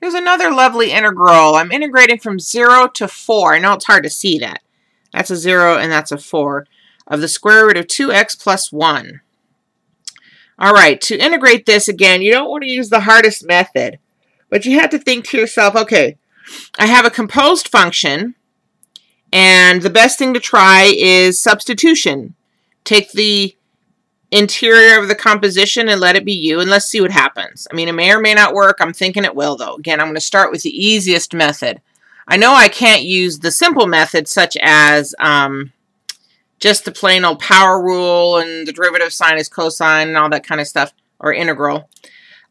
Here's another lovely integral. I'm integrating from 0 to 4. I know it's hard to see that. That's a 0 and that's a 4 of the square root of 2x plus 1. All right, to integrate this again, you don't want to use the hardest method. But you have to think to yourself, okay, I have a composed function, and the best thing to try is substitution. Take the interior of the composition and let it be u, and let's see what happens. I mean, it may or may not work. I'm thinking it will, though. Again, I'm going to start with the easiest method. I know I can't use the simple method, such as um, just the plain old power rule and the derivative sine is cosine and all that kind of stuff, or integral.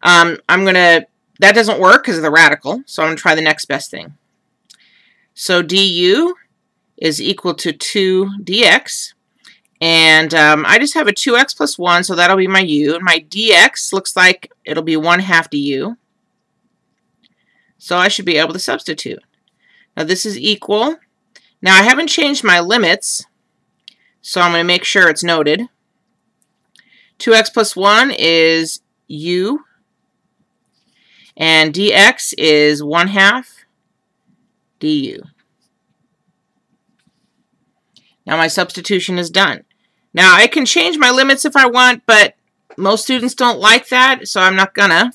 Um, I'm going to, that doesn't work because of the radical, so I'm going to try the next best thing. So du is equal to 2 dx. And um, I just have a 2x plus 1, so that'll be my u. And my dx looks like it'll be 1 half du. So I should be able to substitute. Now this is equal. Now I haven't changed my limits, so I'm going to make sure it's noted. 2x plus 1 is u, and dx is 1 half du. Now my substitution is done. Now I can change my limits if I want, but most students don't like that, so I'm not gonna.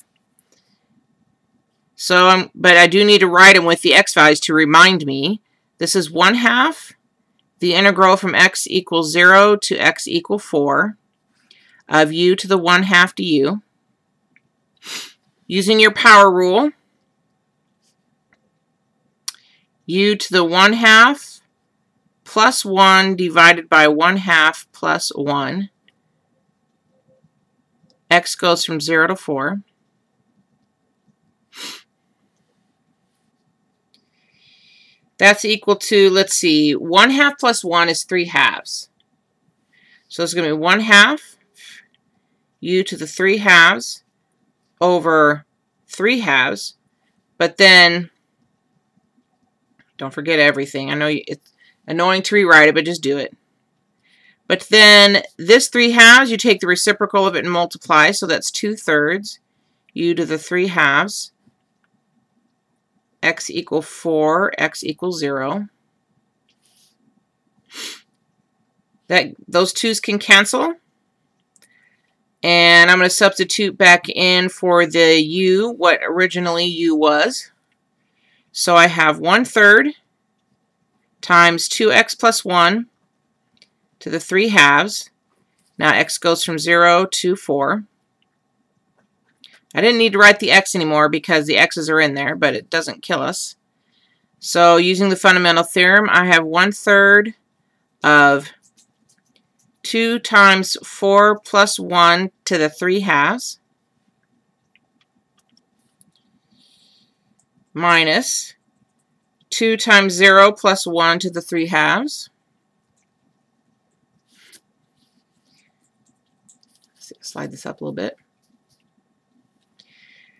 So, I'm, but I do need to write them with the x values to remind me. This is 1 half the integral from x equals 0 to x equal 4 of u to the 1 half du. Using your power rule, u to the 1 half plus 1 divided by 1 half plus 1. x goes from 0 to 4. That's equal to, let's see, 1 half plus 1 is 3 halves. So it's going to be 1 half u to the 3 halves over 3 halves. But then, don't forget everything. I know it's Annoying to rewrite it, but just do it. But then this 3 halves, you take the reciprocal of it and multiply, so that's 2 thirds. u to the 3 halves. x equal 4, x equals 0. That, those 2's can cancel. And I'm going to substitute back in for the u, what originally u was. So I have 1 third times 2x plus 1 to the 3 halves. Now x goes from 0 to 4. I didn't need to write the x anymore because the x's are in there, but it doesn't kill us. So using the fundamental theorem, I have 1 third of 2 times 4 plus 1 to the 3 halves minus 2 times 0 plus 1 to the 3 halves. Slide this up a little bit.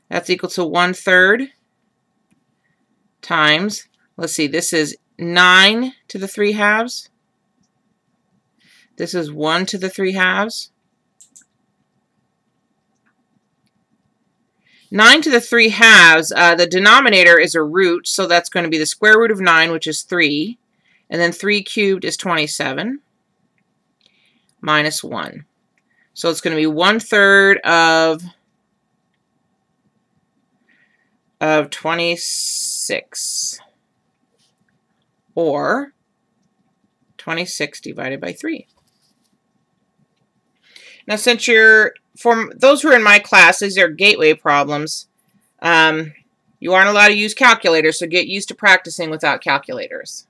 That's equal to 1 third times, let's see, this is 9 to the 3 halves. This is 1 to the 3 halves. 9 to the 3 halves, uh, the denominator is a root, so that's going to be the square root of 9, which is 3. And then 3 cubed is 27 minus 1. So it's going to be 1 third of, of 26. Or 26 divided by 3. Now, since you're, for those who are in my class, these are gateway problems. Um, you aren't allowed to use calculators, so get used to practicing without calculators.